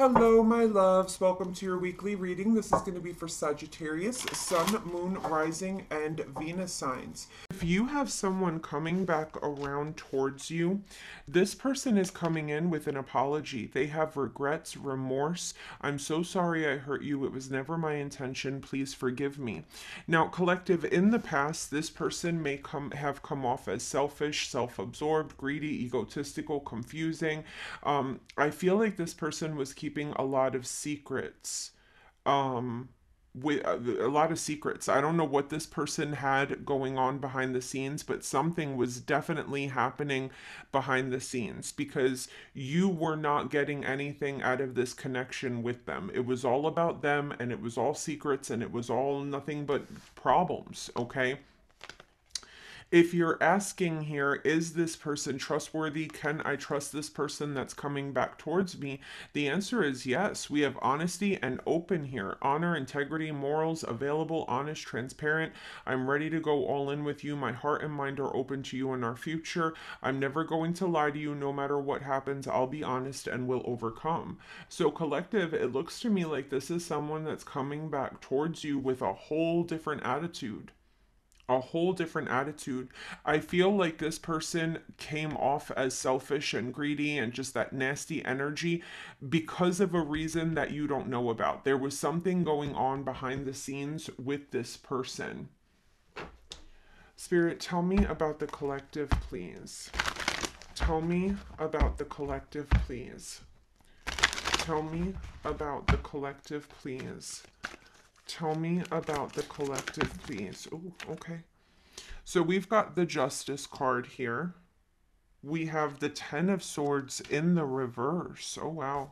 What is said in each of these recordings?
Hello, my loves. Welcome to your weekly reading. This is going to be for Sagittarius, Sun, Moon, Rising, and Venus signs. If you have someone coming back around towards you, this person is coming in with an apology. They have regrets, remorse. I'm so sorry I hurt you. It was never my intention. Please forgive me. Now, collective, in the past, this person may come have come off as selfish, self-absorbed, greedy, egotistical, confusing. Um, I feel like this person was keeping a lot of secrets um with uh, a lot of secrets. I don't know what this person had going on behind the scenes, but something was definitely happening behind the scenes because you were not getting anything out of this connection with them. It was all about them and it was all secrets and it was all nothing but problems, okay? If you're asking here, is this person trustworthy? Can I trust this person that's coming back towards me? The answer is yes. We have honesty and open here. Honor, integrity, morals, available, honest, transparent. I'm ready to go all in with you. My heart and mind are open to you in our future. I'm never going to lie to you no matter what happens. I'll be honest and will overcome. So, collective, it looks to me like this is someone that's coming back towards you with a whole different attitude a whole different attitude. I feel like this person came off as selfish and greedy and just that nasty energy because of a reason that you don't know about. There was something going on behind the scenes with this person. Spirit, tell me about the collective, please. Tell me about the collective, please. Tell me about the collective, please. Tell me about the collective, please. Oh, okay. So we've got the Justice card here. We have the Ten of Swords in the reverse. Oh, wow.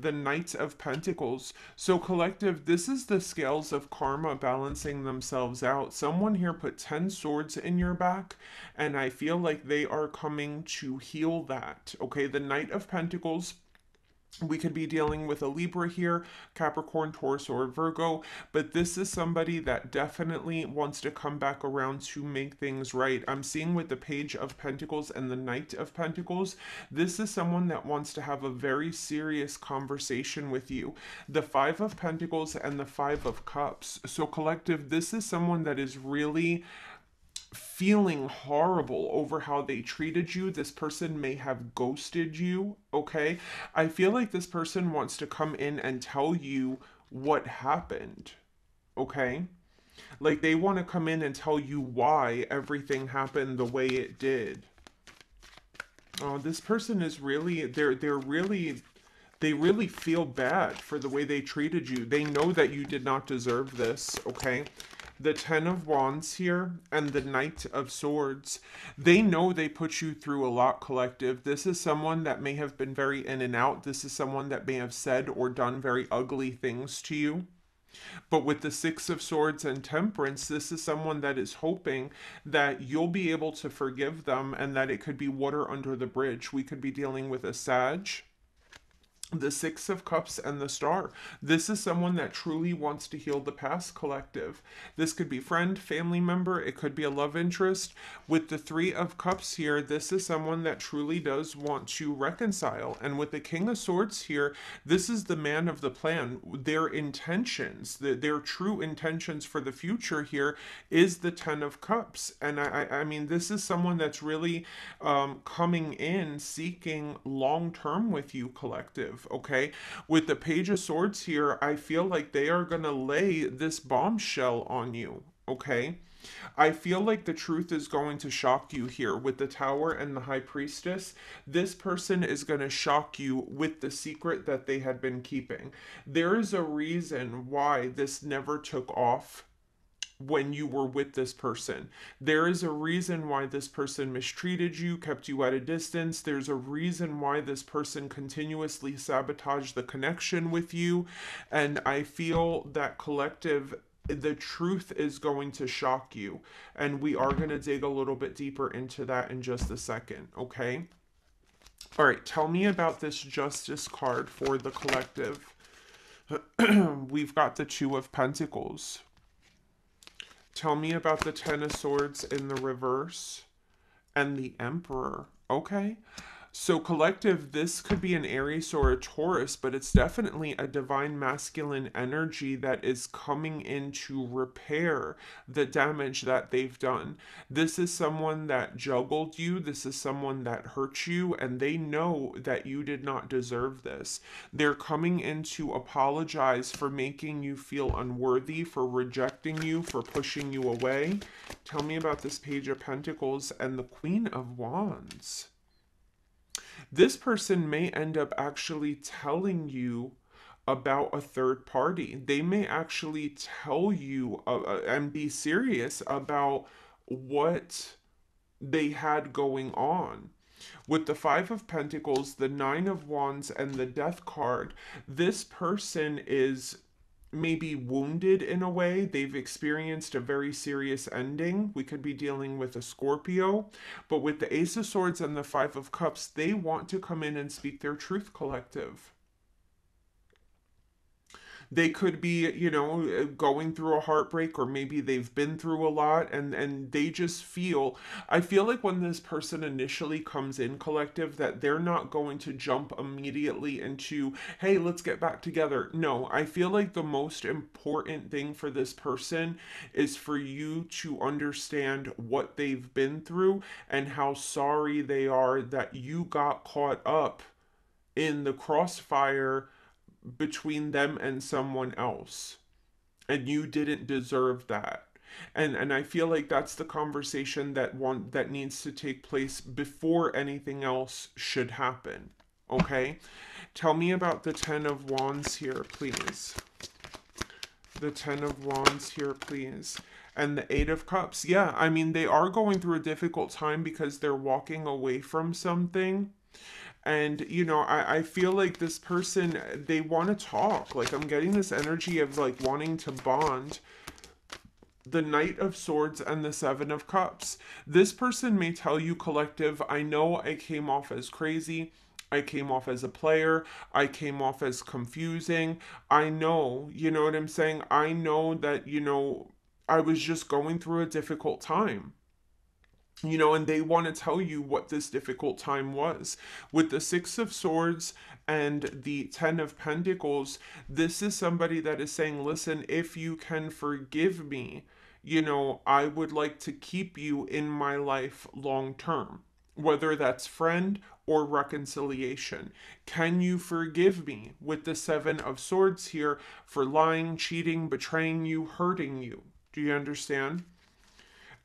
The Knight of Pentacles. So, collective, this is the scales of karma balancing themselves out. Someone here put 10 swords in your back, and I feel like they are coming to heal that. Okay, the Knight of Pentacles we could be dealing with a Libra here, Capricorn, Taurus, or Virgo, but this is somebody that definitely wants to come back around to make things right. I'm seeing with the Page of Pentacles and the Knight of Pentacles, this is someone that wants to have a very serious conversation with you. The Five of Pentacles and the Five of Cups. So, collective, this is someone that is really feeling horrible over how they treated you. This person may have ghosted you, okay? I feel like this person wants to come in and tell you what happened, okay? Like they want to come in and tell you why everything happened the way it did. Oh, this person is really they're they're really they really feel bad for the way they treated you. They know that you did not deserve this, okay? The Ten of Wands here and the Knight of Swords, they know they put you through a lot, collective. This is someone that may have been very in and out. This is someone that may have said or done very ugly things to you. But with the Six of Swords and Temperance, this is someone that is hoping that you'll be able to forgive them and that it could be water under the bridge. We could be dealing with a Sag the Six of Cups and the Star. This is someone that truly wants to heal the past collective. This could be friend, family member, it could be a love interest. With the Three of Cups here, this is someone that truly does want to reconcile. And with the King of Swords here, this is the man of the plan. Their intentions, the, their true intentions for the future here is the Ten of Cups. And I, I, I mean, this is someone that's really um, coming in seeking long term with you, collective okay? With the Page of Swords here, I feel like they are going to lay this bombshell on you, okay? I feel like the truth is going to shock you here with the Tower and the High Priestess. This person is going to shock you with the secret that they had been keeping. There is a reason why this never took off when you were with this person. There is a reason why this person mistreated you, kept you at a distance. There's a reason why this person continuously sabotaged the connection with you. And I feel that collective the truth is going to shock you. And we are going to dig a little bit deeper into that in just a second, okay? All right, tell me about this justice card for the collective. We've got the Two of Pentacles. Tell me about the Ten of Swords in the reverse and the Emperor. Okay. So, collective, this could be an Aries or a Taurus, but it's definitely a divine masculine energy that is coming in to repair the damage that they've done. This is someone that juggled you, this is someone that hurt you, and they know that you did not deserve this. They're coming in to apologize for making you feel unworthy, for rejecting you, for pushing you away. Tell me about this Page of Pentacles and the Queen of Wands this person may end up actually telling you about a third party. They may actually tell you uh, uh, and be serious about what they had going on. With the Five of Pentacles, the Nine of Wands, and the Death card, this person is maybe wounded in a way. They've experienced a very serious ending. We could be dealing with a Scorpio. But with the Ace of Swords and the Five of Cups, they want to come in and speak their truth collective. They could be, you know, going through a heartbreak or maybe they've been through a lot and and they just feel I feel like when this person initially comes in collective that they're not going to jump immediately into, "Hey, let's get back together." No, I feel like the most important thing for this person is for you to understand what they've been through and how sorry they are that you got caught up in the crossfire between them and someone else. And you didn't deserve that. And and i feel like that's the conversation that one that needs to take place before anything else should happen okay? Tell me about the 10 of wands here please. The 10 of wands here please. And the eight of cups. Yeah i mean they are going through a difficult time because they're walking away from something and you know I, I feel like this person they want to talk like i'm getting this energy of like wanting to bond the Knight of Swords and the Seven of Cups. This person may tell you, collective, I know I came off as crazy. I came off as a player. I came off as confusing. I know, you know what I'm saying? I know that, you know, I was just going through a difficult time you know, and they want to tell you what this difficult time was. With the Six of Swords and the Ten of Pentacles, this is somebody that is saying, listen, if you can forgive me, you know, I would like to keep you in my life long term, whether that's friend or reconciliation. Can you forgive me with the Seven of Swords here for lying, cheating, betraying you, hurting you? Do you understand?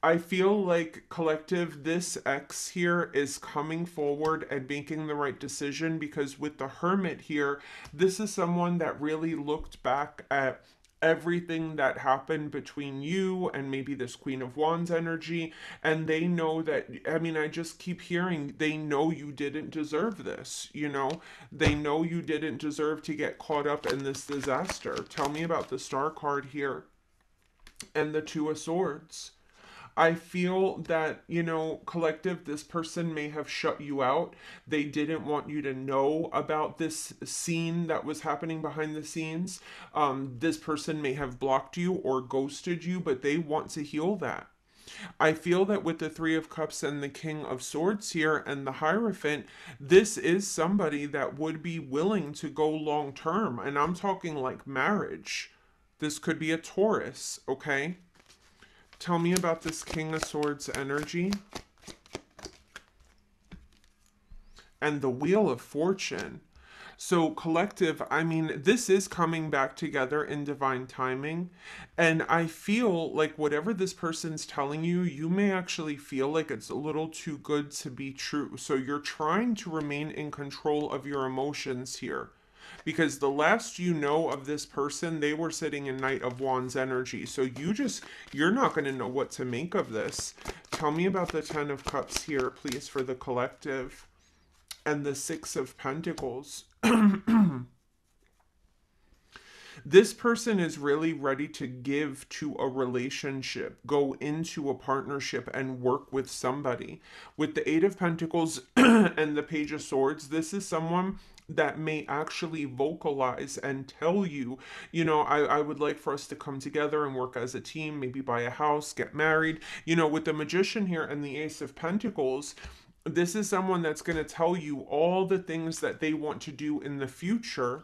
I feel like collective this X here is coming forward and making the right decision because with the hermit here, this is someone that really looked back at everything that happened between you and maybe this Queen of Wands energy. And they know that, I mean, I just keep hearing they know you didn't deserve this, you know? They know you didn't deserve to get caught up in this disaster. Tell me about the Star card here and the Two of Swords. I feel that, you know, collective, this person may have shut you out. They didn't want you to know about this scene that was happening behind the scenes. Um, this person may have blocked you or ghosted you, but they want to heal that. I feel that with the Three of Cups and the King of Swords here and the Hierophant, this is somebody that would be willing to go long term. And I'm talking like marriage. This could be a Taurus, okay? Tell me about this King of Swords energy. And the Wheel of Fortune. So, collective, I mean, this is coming back together in divine timing. And I feel like whatever this person's telling you, you may actually feel like it's a little too good to be true. So, you're trying to remain in control of your emotions here because the last you know of this person, they were sitting in Knight of Wands energy. So you just, you're not going to know what to make of this. Tell me about the Ten of Cups here, please, for the collective. And the Six of Pentacles. this person is really ready to give to a relationship, go into a partnership, and work with somebody. With the Eight of Pentacles and the Page of Swords, this is someone that may actually vocalize and tell you, you know, I, I would like for us to come together and work as a team, maybe buy a house, get married. You know, with the magician here and the Ace of Pentacles, this is someone that's going to tell you all the things that they want to do in the future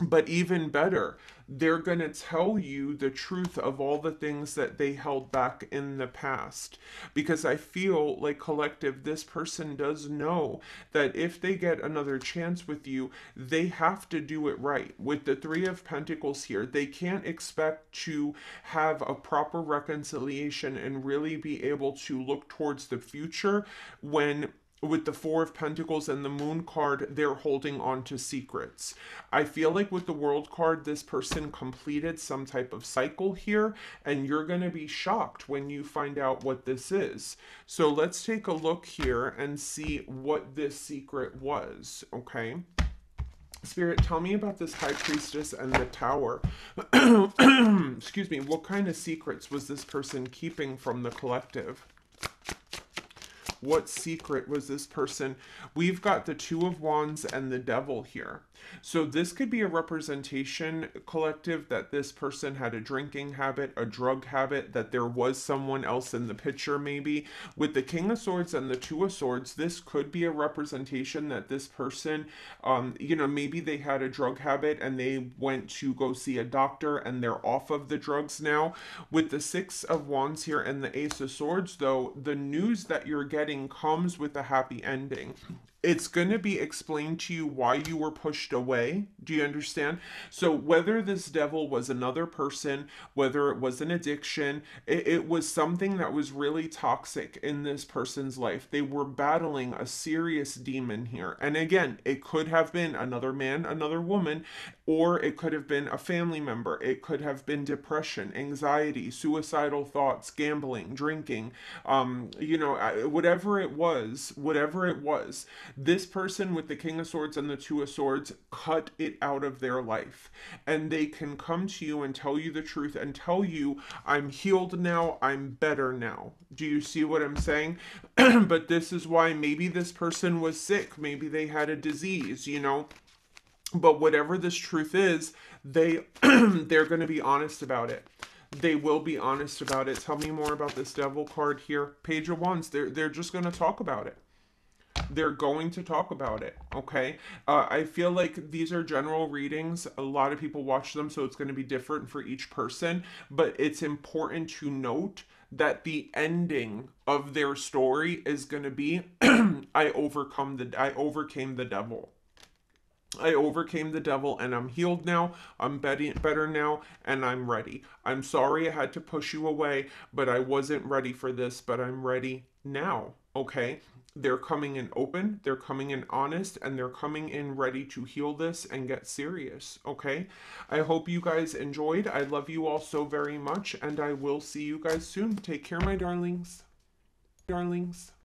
but even better, they're going to tell you the truth of all the things that they held back in the past. Because I feel like collective, this person does know that if they get another chance with you, they have to do it right. With the Three of Pentacles here, they can't expect to have a proper reconciliation and really be able to look towards the future when with the Four of Pentacles and the Moon card, they're holding on to secrets. I feel like with the World card, this person completed some type of cycle here, and you're going to be shocked when you find out what this is. So let's take a look here and see what this secret was, okay? Spirit, tell me about this High Priestess and the Tower. Excuse me, what kind of secrets was this person keeping from the collective? What secret was this person? We've got the Two of Wands and the Devil here. So this could be a representation collective that this person had a drinking habit, a drug habit, that there was someone else in the picture maybe. With the King of Swords and the Two of Swords, this could be a representation that this person, um, you know, maybe they had a drug habit and they went to go see a doctor and they're off of the drugs now. With the Six of Wands here and the Ace of Swords, though, the news that you're getting comes with a happy ending it's going to be explained to you why you were pushed away. Do you understand? So, whether this devil was another person, whether it was an addiction, it, it, was something that was really toxic in this person's life. They were battling a serious demon here. And again, it could have been another man, another woman, or it could have been a family member. It could have been depression, anxiety, suicidal thoughts, gambling, drinking, um, you know, whatever it was, whatever it was this person with the King of Swords and the Two of Swords cut it out of their life. And they can come to you and tell you the truth and tell you, I'm healed now, I'm better now. Do you see what I'm saying? but this is why maybe this person was sick, maybe they had a disease, you know? But whatever this truth is, they they're going to be honest about it they will be honest about it. Tell me more about this devil card here. Page of Wands. They're they're just going to talk about it they're going to talk about it okay uh, i feel like these are general readings a lot of people watch them so it's going to be different for each person but it's important to note that the ending of their story is going to be i overcome the i overcame the devil I overcame the devil and I'm healed now. I'm better now and I'm ready. I'm sorry I had to push you away, but I wasn't ready for this, but I'm ready now. Okay they're coming in open, they're coming in honest, and they're coming in ready to heal this and get serious. Okay. I hope you guys enjoyed. I love you all so very much, and I will see you guys soon. Take care, my darlings. Darlings.